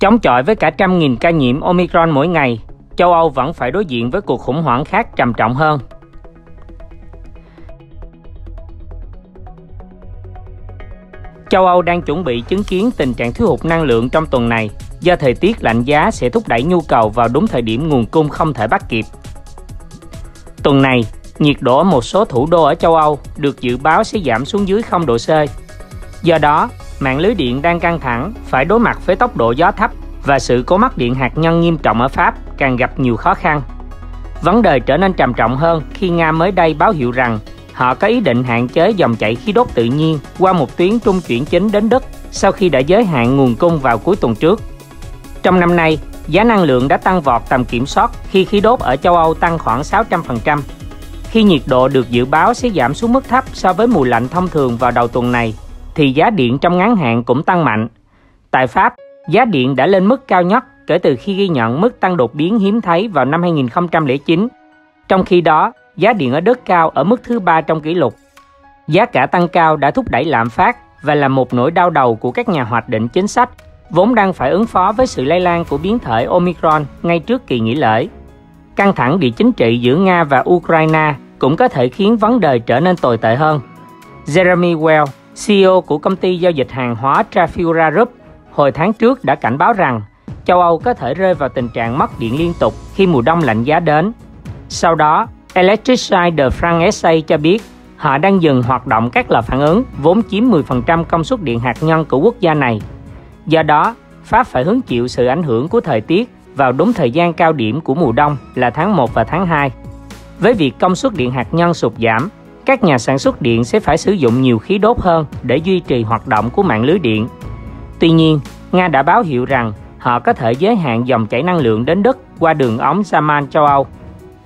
Chống chọi với cả trăm nghìn ca nhiễm Omicron mỗi ngày, châu Âu vẫn phải đối diện với cuộc khủng hoảng khác trầm trọng hơn. Châu Âu đang chuẩn bị chứng kiến tình trạng thiếu hụt năng lượng trong tuần này do thời tiết lạnh giá sẽ thúc đẩy nhu cầu vào đúng thời điểm nguồn cung không thể bắt kịp. Tuần này, nhiệt độ ở một số thủ đô ở châu Âu được dự báo sẽ giảm xuống dưới 0 độ C. Do đó, mạng lưới điện đang căng thẳng, phải đối mặt với tốc độ gió thấp và sự cố mất điện hạt nhân nghiêm trọng ở Pháp càng gặp nhiều khó khăn. Vấn đề trở nên trầm trọng hơn khi Nga mới đây báo hiệu rằng họ có ý định hạn chế dòng chảy khí đốt tự nhiên qua một tuyến trung chuyển chính đến Đức sau khi đã giới hạn nguồn cung vào cuối tuần trước. Trong năm nay, giá năng lượng đã tăng vọt tầm kiểm soát khi khí đốt ở châu Âu tăng khoảng 600%. Khi nhiệt độ được dự báo sẽ giảm xuống mức thấp so với mùa lạnh thông thường vào đầu tuần này, thì giá điện trong ngắn hạn cũng tăng mạnh. Tại Pháp, giá điện đã lên mức cao nhất kể từ khi ghi nhận mức tăng đột biến hiếm thấy vào năm 2009. Trong khi đó, giá điện ở đất cao ở mức thứ ba trong kỷ lục. Giá cả tăng cao đã thúc đẩy lạm phát và là một nỗi đau đầu của các nhà hoạch định chính sách, vốn đang phải ứng phó với sự lây lan của biến thể Omicron ngay trước kỳ nghỉ lễ. Căng thẳng địa chính trị giữa Nga và Ukraine cũng có thể khiến vấn đề trở nên tồi tệ hơn. Jeremy Well, CEO của công ty giao dịch hàng hóa Trafigura Group, hồi tháng trước đã cảnh báo rằng châu Âu có thể rơi vào tình trạng mất điện liên tục khi mùa đông lạnh giá đến. Sau đó, Electricity de France SA cho biết họ đang dừng hoạt động các lò phản ứng vốn chiếm 10% công suất điện hạt nhân của quốc gia này. Do đó, Pháp phải hứng chịu sự ảnh hưởng của thời tiết vào đúng thời gian cao điểm của mùa đông là tháng 1 và tháng 2. Với việc công suất điện hạt nhân sụt giảm, các nhà sản xuất điện sẽ phải sử dụng nhiều khí đốt hơn để duy trì hoạt động của mạng lưới điện. Tuy nhiên, Nga đã báo hiệu rằng họ có thể giới hạn dòng chảy năng lượng đến đất qua đường ống Saman châu Âu.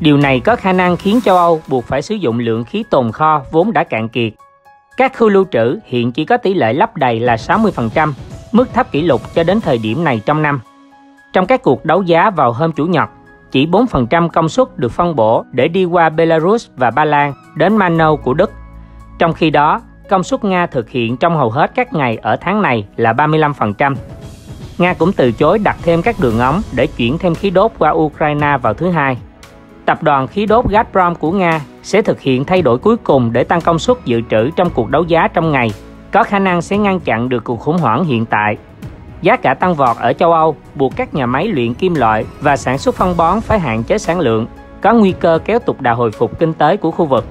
Điều này có khả năng khiến châu Âu buộc phải sử dụng lượng khí tồn kho vốn đã cạn kiệt. Các khu lưu trữ hiện chỉ có tỷ lệ lắp đầy là 60%, mức thấp kỷ lục cho đến thời điểm này trong năm. Trong các cuộc đấu giá vào hôm Chủ nhật, chỉ 4% công suất được phân bổ để đi qua Belarus và Ba Lan đến Mano của Đức. Trong khi đó, công suất Nga thực hiện trong hầu hết các ngày ở tháng này là 35%. Nga cũng từ chối đặt thêm các đường ống để chuyển thêm khí đốt qua Ukraine vào thứ hai. Tập đoàn khí đốt Gazprom của Nga sẽ thực hiện thay đổi cuối cùng để tăng công suất dự trữ trong cuộc đấu giá trong ngày, có khả năng sẽ ngăn chặn được cuộc khủng hoảng hiện tại. Giá cả tăng vọt ở châu Âu buộc các nhà máy luyện kim loại và sản xuất phân bón phải hạn chế sản lượng, có nguy cơ kéo tục đà hồi phục kinh tế của khu vực.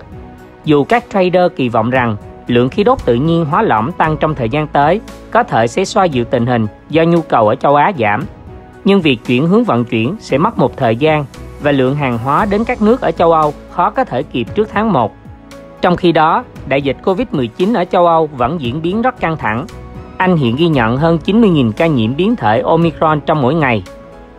Dù các trader kỳ vọng rằng lượng khí đốt tự nhiên hóa lỏng tăng trong thời gian tới có thể sẽ xoa dịu tình hình do nhu cầu ở châu Á giảm. Nhưng việc chuyển hướng vận chuyển sẽ mất một thời gian và lượng hàng hóa đến các nước ở châu Âu khó có thể kịp trước tháng 1. Trong khi đó, đại dịch Covid-19 ở châu Âu vẫn diễn biến rất căng thẳng. Anh hiện ghi nhận hơn 90.000 ca nhiễm biến thể Omicron trong mỗi ngày.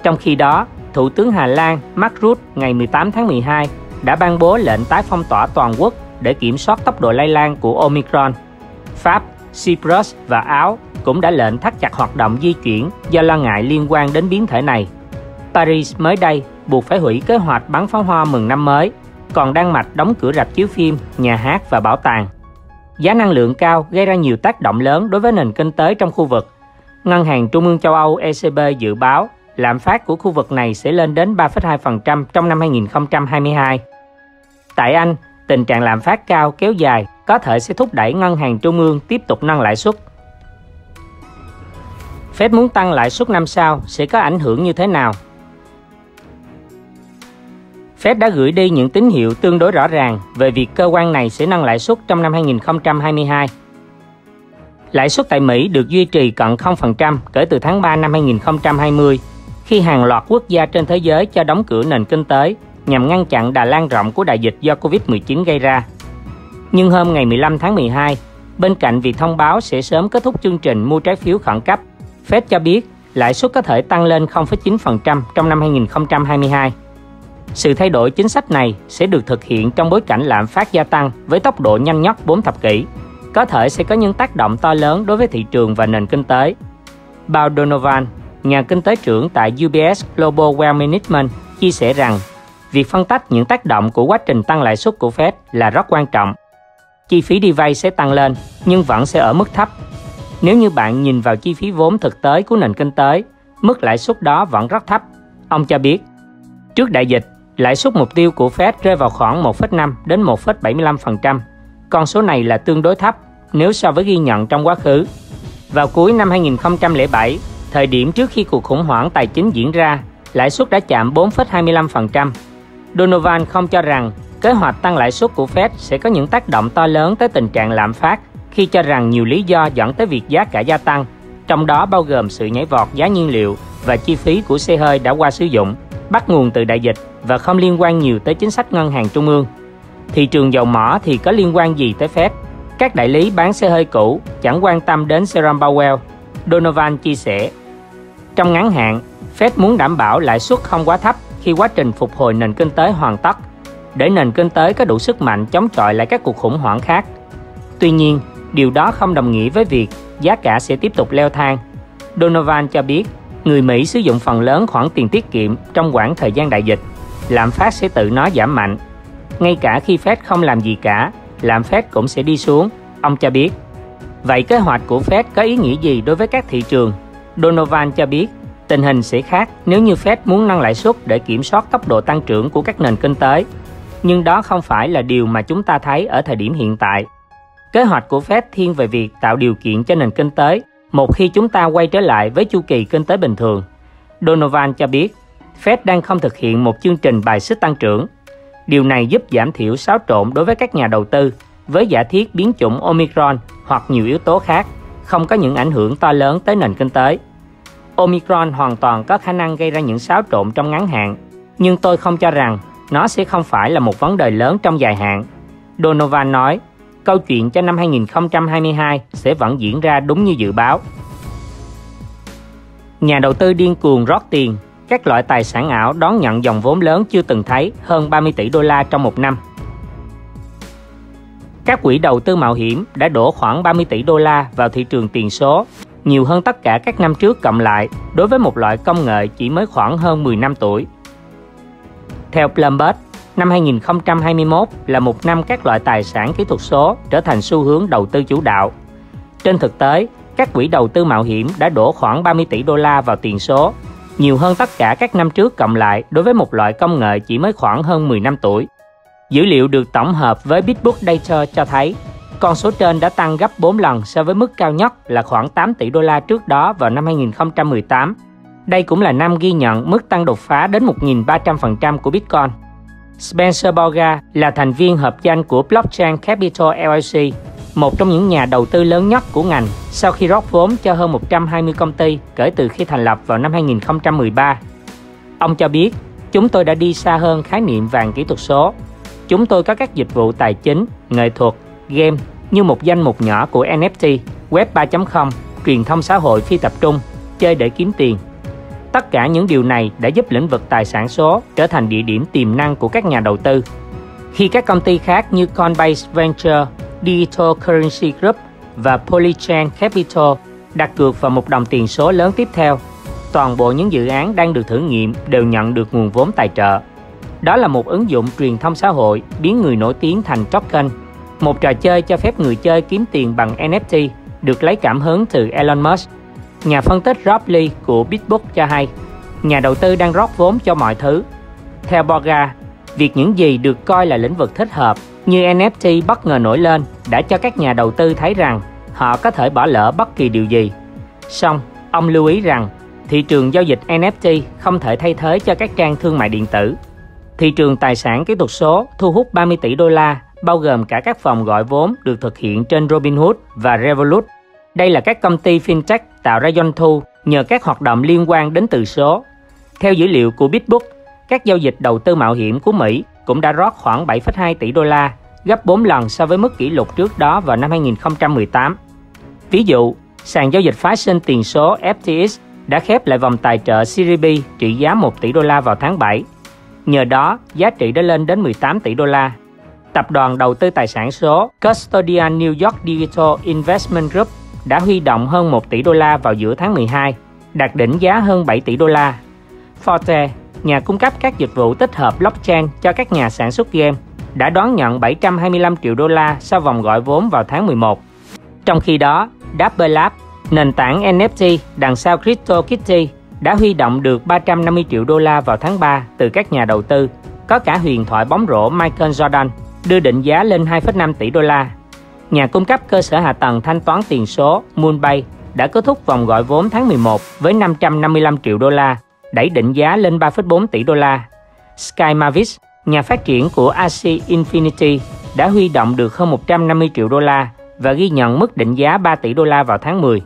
Trong khi đó, Thủ tướng Hà Lan Mark Rutte ngày 18 tháng 12 đã ban bố lệnh tái phong tỏa toàn quốc để kiểm soát tốc độ lây lan của Omicron. Pháp, Cyprus và Áo cũng đã lệnh thắt chặt hoạt động di chuyển do lo ngại liên quan đến biến thể này. Paris mới đây buộc phải hủy kế hoạch bắn pháo hoa mừng năm mới, còn Đan Mạch đóng cửa rạp chiếu phim, nhà hát và bảo tàng. Giá năng lượng cao gây ra nhiều tác động lớn đối với nền kinh tế trong khu vực. Ngân hàng Trung ương châu Âu ECB dự báo lạm phát của khu vực này sẽ lên đến 3,2% trong năm 2022. Tại Anh, tình trạng lạm phát cao kéo dài có thể sẽ thúc đẩy ngân hàng trung ương tiếp tục nâng lãi suất. Fed muốn tăng lãi suất năm sau sẽ có ảnh hưởng như thế nào? Fed đã gửi đi những tín hiệu tương đối rõ ràng về việc cơ quan này sẽ nâng lãi suất trong năm 2022. Lãi suất tại Mỹ được duy trì cận 0% kể từ tháng 3 năm 2020, khi hàng loạt quốc gia trên thế giới cho đóng cửa nền kinh tế nhằm ngăn chặn đà lan rộng của đại dịch do Covid-19 gây ra. Nhưng hôm ngày 15 tháng 12, bên cạnh việc thông báo sẽ sớm kết thúc chương trình mua trái phiếu khẩn cấp, Fed cho biết lãi suất có thể tăng lên 0,9% trong năm 2022. Sự thay đổi chính sách này sẽ được thực hiện trong bối cảnh lạm phát gia tăng với tốc độ nhanh nhất 4 thập kỷ, có thể sẽ có những tác động to lớn đối với thị trường và nền kinh tế. Bao Donovan, nhà kinh tế trưởng tại UBS Global Wealth Management, chia sẻ rằng việc phân tách những tác động của quá trình tăng lãi suất của Fed là rất quan trọng. Chi phí đi vay sẽ tăng lên, nhưng vẫn sẽ ở mức thấp. Nếu như bạn nhìn vào chi phí vốn thực tế của nền kinh tế, mức lãi suất đó vẫn rất thấp. Ông cho biết, trước đại dịch, lãi suất mục tiêu của Fed rơi vào khoảng 1,5 đến 1,75%. Con số này là tương đối thấp nếu so với ghi nhận trong quá khứ. Vào cuối năm 2007, thời điểm trước khi cuộc khủng hoảng tài chính diễn ra, lãi suất đã chạm 4,25%. Donovan không cho rằng kế hoạch tăng lãi suất của Fed sẽ có những tác động to lớn tới tình trạng lạm phát khi cho rằng nhiều lý do dẫn tới việc giá cả gia tăng, trong đó bao gồm sự nhảy vọt giá nhiên liệu và chi phí của xe hơi đã qua sử dụng, bắt nguồn từ đại dịch và không liên quan nhiều tới chính sách ngân hàng trung ương. Thị trường dầu mỏ thì có liên quan gì tới Fed? Các đại lý bán xe hơi cũ chẳng quan tâm đến Jerome Powell, Donovan chia sẻ. Trong ngắn hạn, Fed muốn đảm bảo lãi suất không quá thấp khi quá trình phục hồi nền kinh tế hoàn tất, để nền kinh tế có đủ sức mạnh chống chọi lại các cuộc khủng hoảng khác. Tuy nhiên, điều đó không đồng nghĩa với việc giá cả sẽ tiếp tục leo thang. Donovan cho biết, người Mỹ sử dụng phần lớn khoản tiền tiết kiệm trong khoảng thời gian đại dịch, lạm phát sẽ tự nó giảm mạnh. Ngay cả khi Fed không làm gì cả, lạm phát cũng sẽ đi xuống, ông cho biết. Vậy kế hoạch của Fed có ý nghĩa gì đối với các thị trường? Donovan cho biết, tình hình sẽ khác nếu như Fed muốn nâng lãi suất để kiểm soát tốc độ tăng trưởng của các nền kinh tế. Nhưng đó không phải là điều mà chúng ta thấy ở thời điểm hiện tại. Kế hoạch của Fed thiên về việc tạo điều kiện cho nền kinh tế một khi chúng ta quay trở lại với chu kỳ kinh tế bình thường. Donovan cho biết, Fed đang không thực hiện một chương trình bài xích tăng trưởng. Điều này giúp giảm thiểu xáo trộn đối với các nhà đầu tư với giả thiết biến chủng Omicron hoặc nhiều yếu tố khác không có những ảnh hưởng to lớn tới nền kinh tế. Omicron hoàn toàn có khả năng gây ra những xáo trộn trong ngắn hạn, nhưng tôi không cho rằng nó sẽ không phải là một vấn đề lớn trong dài hạn. Donovan nói, câu chuyện cho năm 2022 sẽ vẫn diễn ra đúng như dự báo. Nhà đầu tư điên cuồng rót tiền, các loại tài sản ảo đón nhận dòng vốn lớn chưa từng thấy hơn 30 tỷ đô la trong một năm. Các quỹ đầu tư mạo hiểm đã đổ khoảng 30 tỷ đô la vào thị trường tiền số, nhiều hơn tất cả các năm trước cộng lại đối với một loại công nghệ chỉ mới khoảng hơn 10 năm tuổi. Theo Bloomberg, năm 2021 là một năm các loại tài sản kỹ thuật số trở thành xu hướng đầu tư chủ đạo. Trên thực tế, các quỹ đầu tư mạo hiểm đã đổ khoảng 30 tỷ đô la vào tiền số, nhiều hơn tất cả các năm trước cộng lại đối với một loại công nghệ chỉ mới khoảng hơn 10 năm tuổi. Dữ liệu được tổng hợp với Bitbook Data cho thấy con số trên đã tăng gấp 4 lần so với mức cao nhất là khoảng 8 tỷ đô la trước đó vào năm 2018. Đây cũng là năm ghi nhận mức tăng đột phá đến 1.300% của Bitcoin. Spencer Borga là thành viên hợp danh của Blockchain Capital LLC, một trong những nhà đầu tư lớn nhất của ngành sau khi rót vốn cho hơn 120 công ty kể từ khi thành lập vào năm 2013. Ông cho biết, chúng tôi đã đi xa hơn khái niệm vàng kỹ thuật số. Chúng tôi có các dịch vụ tài chính, nghệ thuật, game như một danh mục nhỏ của NFT, Web 3.0, truyền thông xã hội phi tập trung, chơi để kiếm tiền Tất cả những điều này đã giúp lĩnh vực tài sản số trở thành địa điểm tiềm năng của các nhà đầu tư. Khi các công ty khác như Coinbase Venture, Digital Currency Group và Polychain Capital đặt cược vào một đồng tiền số lớn tiếp theo, toàn bộ những dự án đang được thử nghiệm đều nhận được nguồn vốn tài trợ. Đó là một ứng dụng truyền thông xã hội biến người nổi tiếng thành token, một trò chơi cho phép người chơi kiếm tiền bằng NFT được lấy cảm hứng từ Elon Musk Nhà phân tích Rob Lee của Bitbook cho hay, nhà đầu tư đang rót vốn cho mọi thứ. Theo Borga, việc những gì được coi là lĩnh vực thích hợp như NFT bất ngờ nổi lên đã cho các nhà đầu tư thấy rằng họ có thể bỏ lỡ bất kỳ điều gì. Song, ông lưu ý rằng thị trường giao dịch NFT không thể thay thế cho các trang thương mại điện tử. Thị trường tài sản kỹ thuật số thu hút 30 tỷ đô la, bao gồm cả các phòng gọi vốn được thực hiện trên Robinhood và Revolut. Đây là các công ty fintech tạo ra doanh thu nhờ các hoạt động liên quan đến từ số. Theo dữ liệu của Bitbook, các giao dịch đầu tư mạo hiểm của Mỹ cũng đã rót khoảng 7,2 tỷ đô la, gấp 4 lần so với mức kỷ lục trước đó vào năm 2018. Ví dụ, sàn giao dịch phái sinh tiền số FTX đã khép lại vòng tài trợ Series B trị giá 1 tỷ đô la vào tháng 7. Nhờ đó, giá trị đã lên đến 18 tỷ đô la. Tập đoàn đầu tư tài sản số Custodian New York Digital Investment Group đã huy động hơn 1 tỷ đô la vào giữa tháng 12, đạt đỉnh giá hơn 7 tỷ đô la. Forte, nhà cung cấp các dịch vụ tích hợp blockchain cho các nhà sản xuất game, đã đón nhận 725 triệu đô la sau vòng gọi vốn vào tháng 11. Trong khi đó, Dapper Lab, nền tảng NFT đằng sau CryptoKitty, đã huy động được 350 triệu đô la vào tháng 3 từ các nhà đầu tư, có cả huyền thoại bóng rổ Michael Jordan đưa định giá lên 2,5 tỷ đô la. Nhà cung cấp cơ sở hạ tầng thanh toán tiền số Moonpay đã kết thúc vòng gọi vốn tháng 11 với 555 triệu đô la, đẩy định giá lên 3,4 tỷ đô la. Sky Mavis, nhà phát triển của AC Infinity, đã huy động được hơn 150 triệu đô la và ghi nhận mức định giá 3 tỷ đô la vào tháng 10.